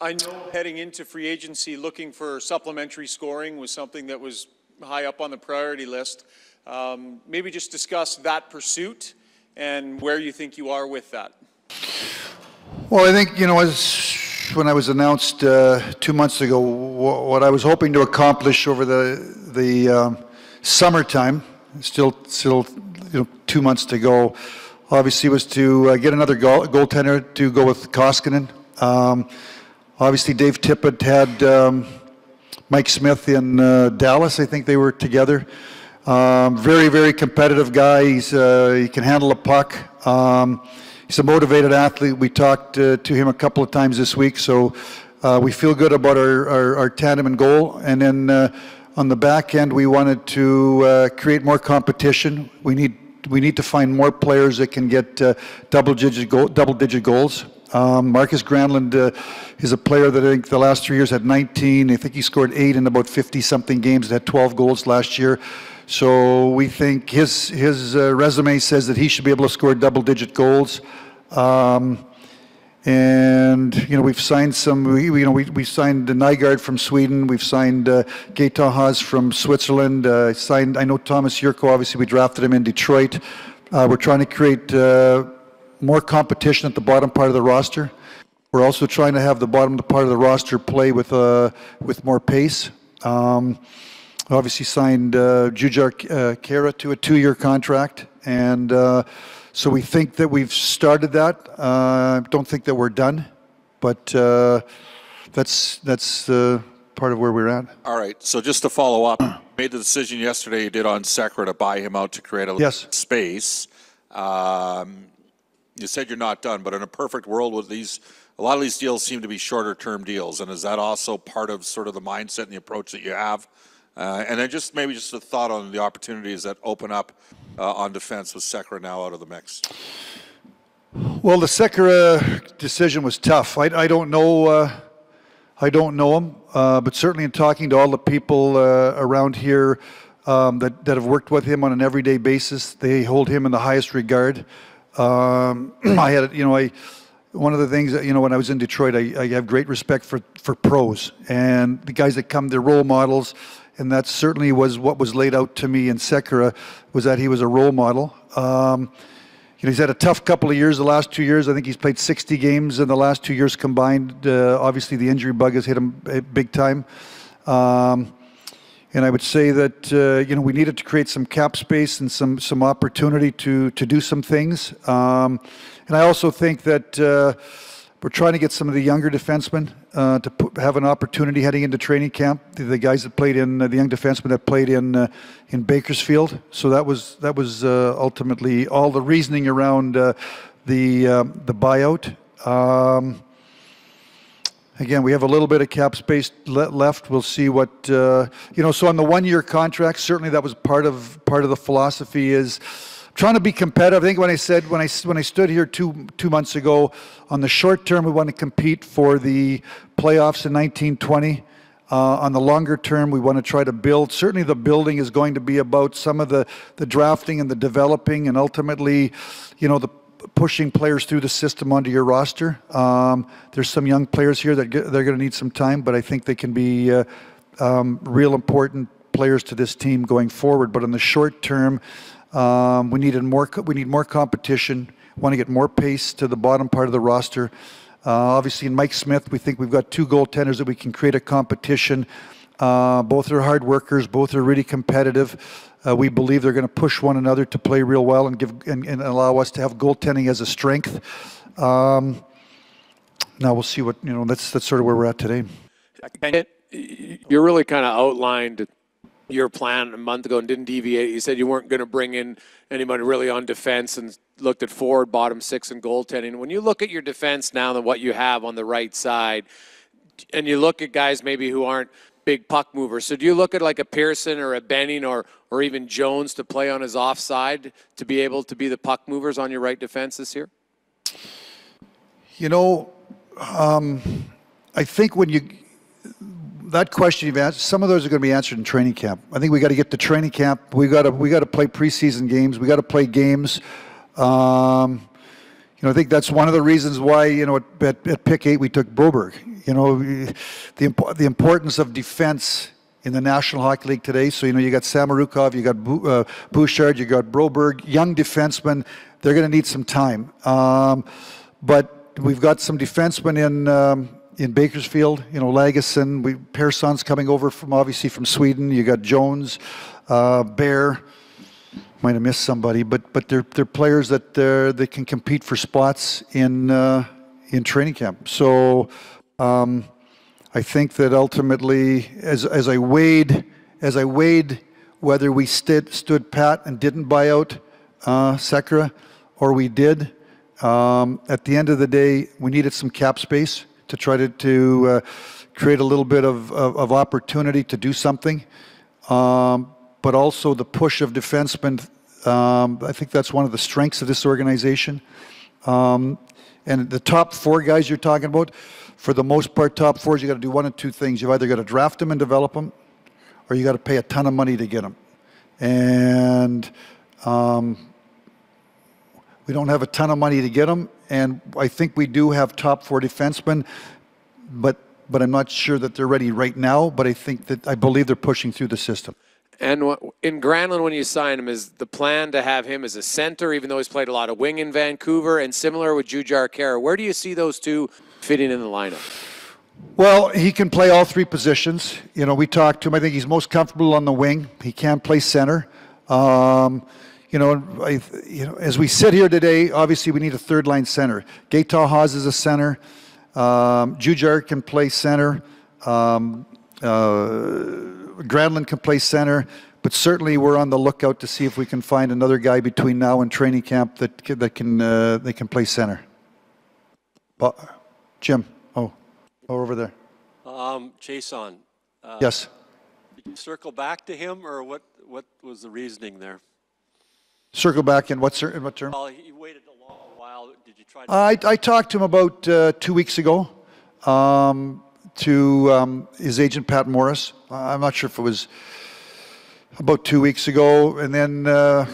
I know heading into free agency, looking for supplementary scoring was something that was high up on the priority list. Um, maybe just discuss that pursuit and where you think you are with that. Well, I think, you know, as when I was announced uh, two months ago, what I was hoping to accomplish over the, the um, summertime, still, still you know, two months to go, obviously was to uh, get another goal, goaltender to go with Koskinen. Um, obviously, Dave Tippett had um, Mike Smith in uh, Dallas. I think they were together. Um, very, very competitive guy. He's, uh, he can handle a puck. Um, he's a motivated athlete. We talked uh, to him a couple of times this week, so uh, we feel good about our, our, our tandem and goal. And then uh, on the back end, we wanted to uh, create more competition. We need we need to find more players that can get double-digit double-digit goals. Um, Markus Granlund uh, is a player that I think the last three years had 19. I think he scored eight in about 50-something games. Had 12 goals last year. So we think his his uh, resume says that he should be able to score double-digit goals. Um, and you know we've signed some. We, you know we, we signed Nygaard from Sweden. We've signed uh, Gaetan Haas from Switzerland. Uh, signed. I know Tomas Jurco. Obviously, we drafted him in Detroit. Uh, we're trying to create uh, more competition at the bottom part of the roster. We're also trying to have the bottom part of the roster play with uh, with more pace. Um, obviously signed uh, Jujhar uh, Khaira to a two-year contract, and uh, so we think that we've started that. Uh, don't think that we're done, but uh, that's that's uh, part of where we're at. All right, so just to follow up, made the decision yesterday you did on Sekera to buy him out to create a Yes. space. Um, you said you're not done, but in a perfect world with these, a lot of these deals seem to be shorter term deals. And is that also part of sort of the mindset and the approach that you have? Uh, and then just maybe just a thought on the opportunities that open up uh, on defense with Sekera now out of the mix. Well, the Sekera decision was tough. I, I don't know. Uh, I don't know him, uh, but certainly in talking to all the people uh, around here um, that, that have worked with him on an everyday basis, they hold him in the highest regard. Um, I had, you know, I one of the things that you know when I was in Detroit, I, I have great respect for for pros and the guys that come, they're role models, and that certainly was what was laid out to me in Sekera was that he was a role model. Um, you know, he's had a tough couple of years. The last two years, I think he's played 60 games in the last two years combined. Uh, obviously, the injury bug has hit him uh, big time. Um, and I would say that uh, you know we needed to create some cap space and some some opportunity to to do some things. Um, and I also think that uh, we're trying to get some of the younger defensemen uh, to put, have an opportunity heading into training camp. The, the guys that played in the young defensemen that played in uh, in Bakersfield. So that was that was uh, ultimately all the reasoning around uh, the the buyout. Um, Again, we have a little bit of cap space le- left. We'll see what uh, you know. So on the one-year contract, certainly that was part of part of the philosophy is trying to be competitive. I think when I said when I when I stood here two two months ago, on the short term we want to compete for the playoffs in 1920. Uh, on the longer term, we want to try to build. Certainly, the building is going to be about some of the the drafting and the developing, and ultimately, you know, the pushing players through the system onto your roster. Um, there's some young players here that get, they're going to need some time, but I think they can be uh, um, real important players to this team going forward. But in the short term, um, we needed more. We need more competition. Want to get more pace to the bottom part of the roster. Uh, obviously, in Mike Smith, we think we've got two goaltenders that we can create a competition. Uh, both are hard workers. Both are really competitive. Uh, we believe they're going to push one another to play real well and give and, and allow us to have goaltending as a strength. Um, now we'll see what you know. That's that's sort of where we're at today. You really kind of outlined your plan a month ago and didn't deviate. You said you weren't going to bring in anybody really on defense and looked at forward, bottom six, and goaltending. When you look at your defense now and what you have on the right side, and you look at guys maybe who aren't big puck movers. So do you look at like a Pearson or a Benning or or even Jones to play on his offside to be able to be the puck movers on your right defense this year? You know, um, I think when you that question you've asked, some of those are going to be answered in training camp. I think we got to get to training camp. We got to we got to play preseason games. We got to play games. Um, You know, I think that's one of the reasons why, you know, at, at, pick eight, we took Broberg. You know, the, the importance of defense in the National Hockey League today. So, you know, you got Samorukov, you got uh, Bouchard, you got Broberg, young defensemen. They're going to need some time. Um, but we've got some defensemen in, um, in Bakersfield, you know, Lagesson, we, Persson's coming over from, obviously from Sweden. You got Jones, uh, Bear might have missed somebody, but but they're they're players that they they can compete for spots in uh, in training camp. So um, I think that ultimately, as as I weighed as I weighed whether we stood stood pat and didn't buy out uh, Sekera, or we did, um, at the end of the day, we needed some cap space to try to to uh, create a little bit of, of, of opportunity to do something. Um, but also the push of defensemen. Um, I think that's one of the strengths of this organization. Um, and the top four guys you're talking about, for the most part, top fours, you got to do one of two things. You've either got to draft them and develop them, or you got to pay a ton of money to get them. And um, we don't have a ton of money to get them. And I think we do have top four defensemen, but but I'm not sure that they're ready right now. But I think that I believe they're pushing through the system. And in Granlund, when you sign him, is the plan to have him as a center, even though he's played a lot of wing in Vancouver, and similar with Jujhar Khaira? Where do you see those two fitting in the lineup? Well, he can play all three positions. You know, we talked to him. I think he's most comfortable on the wing. He can play center. Um, you know, I, you know, as we sit here today, obviously we need a third line center. Gaetan Haas is a center. Um, Jujhar can play center. Um, uh, Granlund can play center. But certainly, we're on the lookout to see if we can find another guy between now and training camp that can, that can uh, they can play center. But, Jim, oh, over there. Um, Jason, uh, Yes. did you circle back to him, or what, what was the reasoning there? Circle back in what, in what term? Well, he waited a long while. Did you try to? I, I talked to him about uh, two weeks ago um, to um, his agent, Pat Morris. I'm not sure if it was about two weeks ago, and then uh,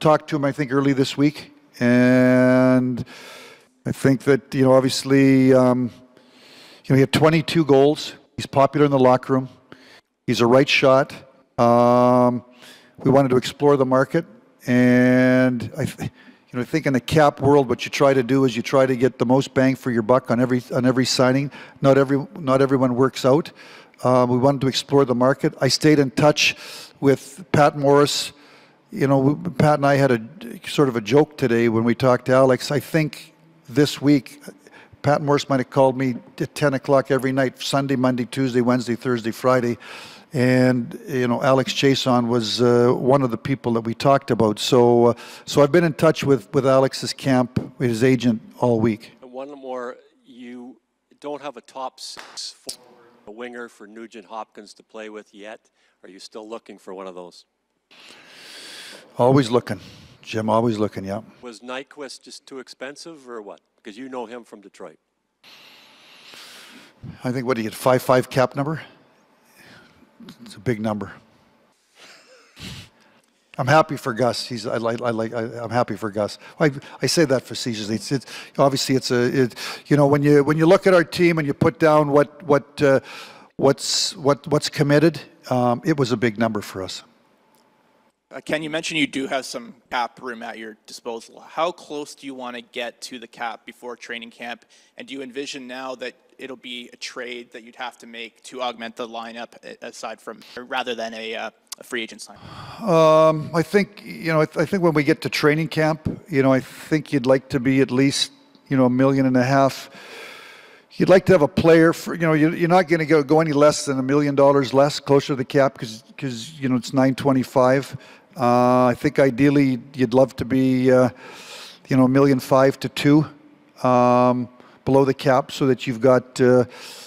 talked to him, I think, early this week. And I think that, you know, obviously, um, you know, he had 22 goals. He's popular in the locker room. He's a right shot. Um, we wanted to explore the market, and I, you know, I think in the cap world, what you try to do is you try to get the most bang for your buck on every on every signing. Not every not everyone works out. Uh, we wanted to explore the market. I stayed in touch with Pat Morris. You know, Pat and I had a sort of a joke today when we talked to Alex. I think this week, Pat Morris might have called me at 10 o'clock every night, Sunday, Monday, Tuesday, Wednesday, Thursday, Friday. And, you know, Alex Chiasson was uh, one of the people that we talked about. So, uh, so I've been in touch with, with Alex's camp, with his agent all week. And One more, you don't have a top six forward, a winger for Nugent Hopkins to play with yet. Are you still looking for one of those? Always looking. Jim, always looking, yeah. Was Nyquist just too expensive, or what? Because you know him from Detroit. I think, what, did he had 5-5 cap number? It's a big number. I'm happy for Gus. He's, I like, I like, I, I'm happy for Gus. I, I say that facetiously. It's, it's, obviously, it's a, it, you know, when you, when you look at our team and you put down what, what, uh, what's, what, what's committed, um, it was a big number for us. Uh, Ken, you mentioned you do have some cap room at your disposal. How close do you want to get to the cap before training camp? And do you envision now that it'll be a trade that you'd have to make to augment the lineup aside from, rather than a, uh, a free agent sign? Um, I think, you know, I, th- I think when we get to training camp, you know, I think you'd like to be at least, you know, a million and a half. You'd like to have a player for, you know, you- you're not going to go, go any less than a million dollars less closer to the cap because, because, you know, it's 925. Uh, I think ideally you'd love to be, uh, you know, a million five to two um, below the cap so that you've got, uh,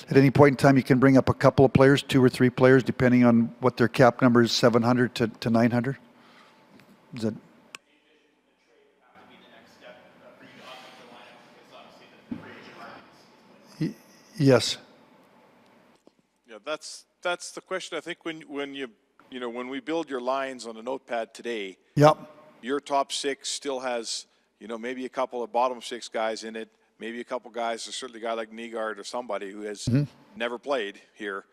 at any point in time, you can bring up a couple of players, two or three players, depending on what their cap number is, 700 to, to 900. Is that, yes. Yeah, that's, that's the question. I think when, when you, you know, when we build your lines on a notepad today, Yep. your top six still has, you know, maybe a couple of bottom six guys in it, maybe a couple guys, or certainly a guy like Nygaard or somebody who has never played here.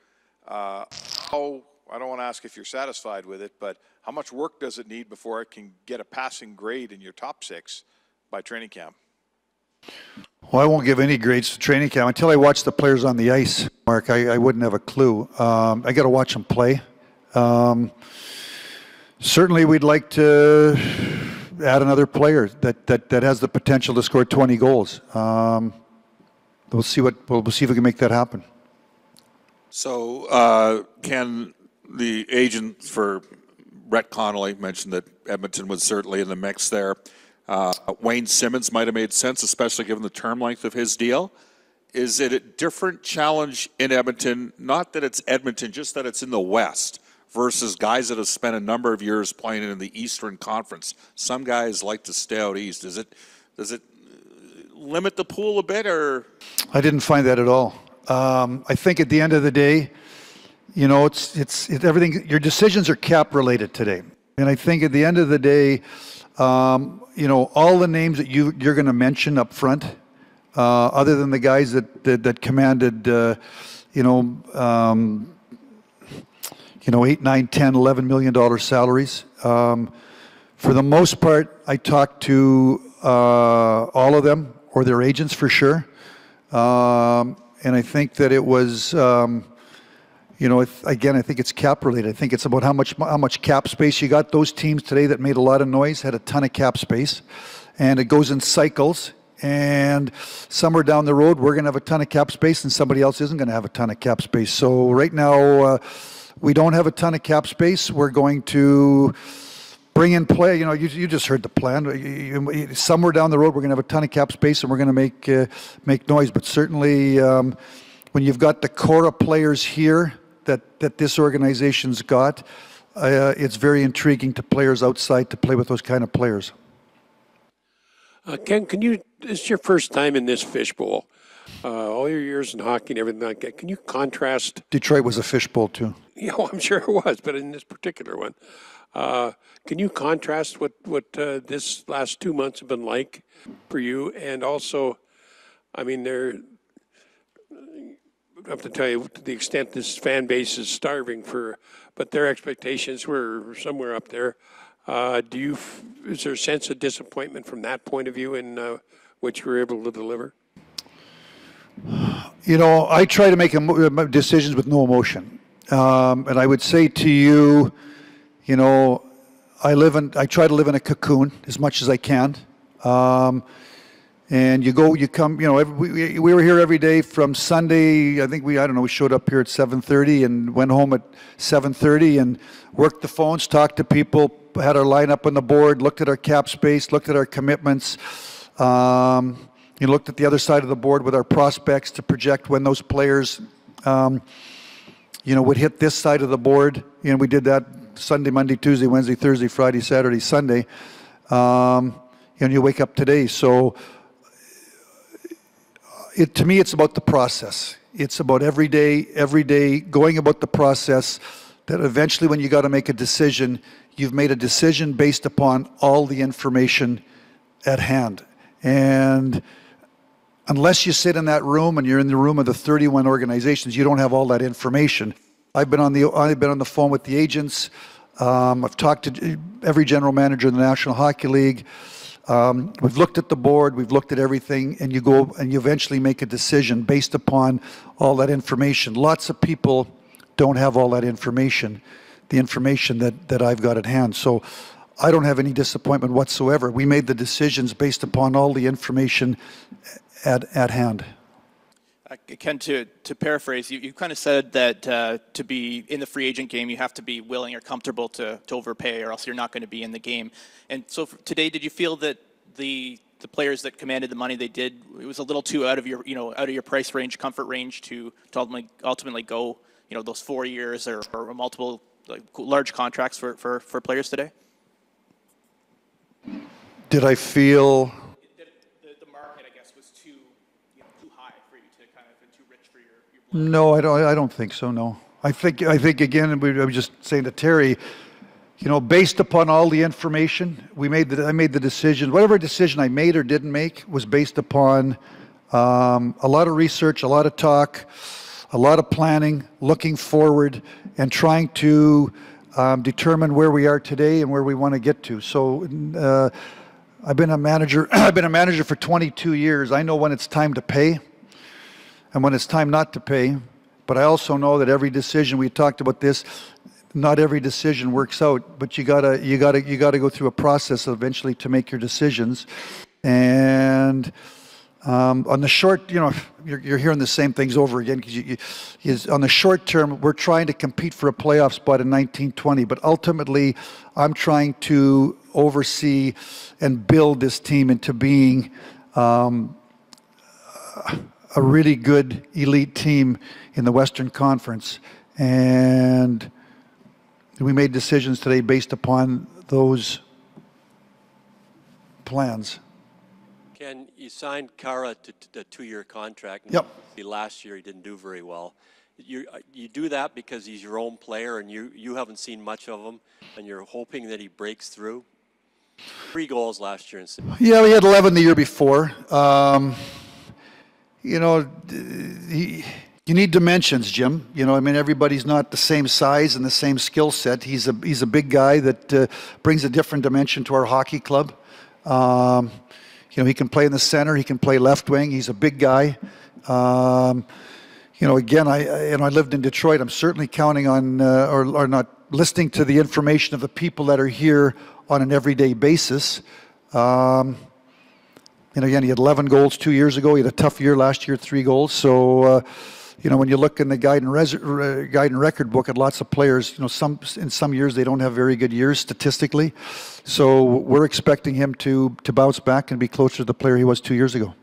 Uh, how, I don't want to ask if you're satisfied with it, but how much work does it need before it can get a passing grade in your top six by training camp? Well, I won't give any grades to training camp until I watch the players on the ice, Mark. I, I wouldn't have a clue. Um, I got to watch them play. Um, certainly, we'd like to add another player that, that, that has the potential to score 20 goals. Um, we'll see what we'll, we'll see if we can make that happen. So, uh, can the agent for Brett Connolly mentioned that Edmonton was certainly in the mix there. Uh, Wayne Simmonds might have made sense, especially given the term length of his deal. Is it a different challenge in Edmonton? Not that it's Edmonton, just that it's in the West versus guys that have spent a number of years playing in the Eastern Conference. Some guys like to stay out east. Does it does it uh, limit the pool a bit, or I didn't find that at all. Um, I think at the end of the day, you know, it's it's it, everything. Your decisions are cap related today, and I think at the end of the day, um, you know, all the names that you you're going to mention up front, uh, other than the guys that that, that commanded, uh, you know. Um, you know, eight, nine, 10, 11 million dollar salaries. Um, for the most part, I talked to uh, all of them or their agents for sure. Um, and I think that it was, um, you know, if, again, I think it's cap related. I think it's about how much how much cap space you got. Those teams today that made a lot of noise had a ton of cap space, and it goes in cycles. And somewhere down the road, we're going to have a ton of cap space, and somebody else isn't going to have a ton of cap space. So right now, uh, we don't have a ton of cap space. We're going to bring in play. You know, you, you just heard the plan. Somewhere down the road, we're going to have a ton of cap space, and we're going to make uh, make noise. But certainly, um, when you've got the core of players here that that this organization's got, uh, it's very intriguing to players outside to play with those kind of players. Uh, Ken, can you, is your first time in this fishbowl. Uh, all your years in hockey and everything like that. Can you contrast? Detroit was a fishbowl too. Yeah, well, I'm sure it was, but in this particular one, uh, can you contrast what what uh, this last two months have been like for you? And also, I mean, there. I have to tell you to the extent this fan base is starving for, but their expectations were somewhere up there. Uh, do you? Is there a sense of disappointment from that point of view in uh, what you were able to deliver? You know, I try to make uh, decisions with no emotion. Um, and I would say to you, you know, I live in, I try to live in a cocoon as much as I can. Um, and you go, you come, you know, every, we, we were here every day from Sunday. I think we, I don't know, we showed up here at 7:30 and went home at 7:30 and worked the phones, talked to people, had our lineup on the board, looked at our cap space, looked at our commitments. Um, you looked at the other side of the board with our prospects to project when those players, um, you know, would hit this side of the board. You know, we did that Sunday, Monday, Tuesday, Wednesday, Thursday, Friday, Saturday, Sunday. Um, and you wake up today. So it, to me, it's about the process. It's about every day, every day going about the process that eventually when you got to make a decision, you've made a decision based upon all the information at hand. And unless you sit in that room and you're in the room of the 31 organizations, you don't have all that information. I've been on the I've been on the phone with the agents. Um, I've talked to every general manager in the National Hockey League. Um, we've looked at the board, we've looked at everything, and you go and you eventually make a decision based upon all that information. Lots of people don't have all that information, the information that, that I've got at hand. So I don't have any disappointment whatsoever. We made the decisions based upon all the information at, at hand. Uh, Ken, to, to paraphrase, you, you kind of said that uh, to be in the free agent game, you have to be willing or comfortable to, to overpay, or else you're not going to be in the game. And so for today, did you feel that the the players that commanded the money they did, it was a little too out of your you know out of your price range, comfort range to, to ultimately ultimately go you know those four years or, or multiple like, large contracts for, for, for players today? Did I feel The, the market, I guess, was too you know, too high for you to kind of and too rich for your, your No, I don't. I don't think so. No, I think. I think again. We, I was just saying to Terry. you know, based upon all the information, we made the, I made the decision, whatever decision I made or didn't make was based upon um, a lot of research, a lot of talk, a lot of planning, looking forward, and trying to um, determine where we are today and where we want to get to. So uh, I've been a manager. I've been a manager for 22 years. I know when it's time to pay and when it's time not to pay. But I also know that every decision we talked about this, not every decision works out. But you gotta you gotta you gotta go through a process eventually to make your decisions. And um, on the short, you know, you're, you're hearing the same things over again because you, you, is on the short term, we're trying to compete for a playoff spot in 1920. But ultimately, I'm trying to oversee and build this team into being um, a really good elite team in the Western Conference. And we made decisions today based upon those plans. Ken, you signed Khaira to to a two-year contract. Yep. Last year, he didn't do very well. You, you do that because he's your own player and you, you haven't seen much of him and you're hoping that he breaks through? Three goals last year in Yeah, we had 11 the year before. Um, you know, he, you need dimensions, Jim. You know, I mean, everybody's not the same size and the same skill set. He's a he's a big guy that uh, brings a different dimension to our hockey club. Um, you know, he can play in the center. He can play left wing. He's a big guy. Um, you know, again, I, I you know I lived in Detroit. I'm certainly counting on uh, or or not listening to the information of the people that are here on an everyday basis. Um, and again, he had 11 goals two years ago. He had a tough year last year, three goals. So, uh, you know, when you look in the guide and, res- uh, guide and record book at lots of players, you know, some in some years they don't have very good years statistically. So we're expecting him to to bounce back and be closer to the player he was two years ago.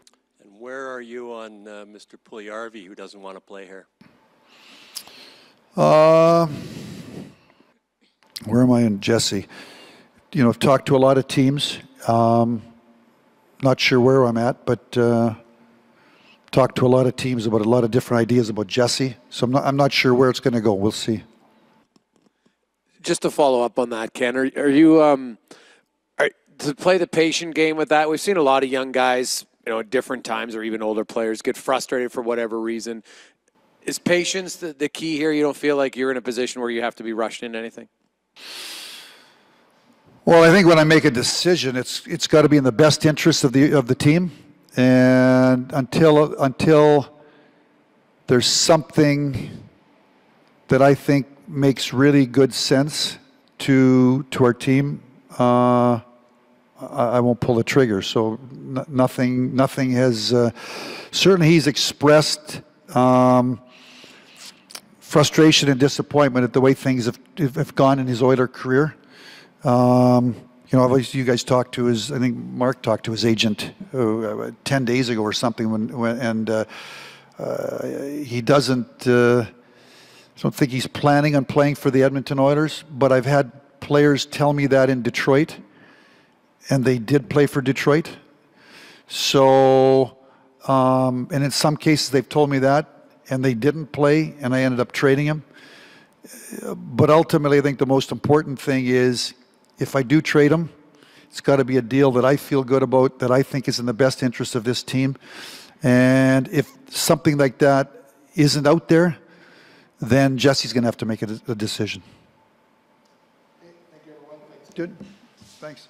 And where are you on uh, Mr. Puljujarvi, who doesn't want to play here? Uh, where am I in Jesse? You know, I've talked to a lot of teams. Um, not sure where I'm at, but uh, talked to a lot of teams about a lot of different ideas about Jesse. So I'm not, I'm not sure where it's going to go. We'll see. Just to follow up on that, Ken, are, are you um, are, to play the patient game with that? We've seen a lot of young guys, you know, at different times, or even older players, get frustrated for whatever reason. Is patience the, the key here? You don't feel like you're in a position where you have to be rushed into anything. Well, I think when I make a decision, it's it's got to be in the best interest of the of the team, and until until there's something that I think makes really good sense to to our team, uh, I, I won't pull the trigger. So nothing nothing has uh, certainly he's expressed. Um, frustration and disappointment at the way things have, have gone in his Oiler career. Um, you know, obviously you guys talked to his, I think Mark talked to his agent uh, 10 days ago or something when, when and uh, uh, he doesn't, uh, I don't think he's planning on playing for the Edmonton Oilers, but I've had players tell me that in Detroit and they did play for Detroit. So, um, and in some cases they've told me that and they didn't play and I ended up trading him. But ultimately, I think the most important thing is if I do trade him, it's got to be a deal that I feel good about, that I think is in the best interest of this team. And if something like that isn't out there, then Jesse's going to have to make a, a decision. Good. Thanks.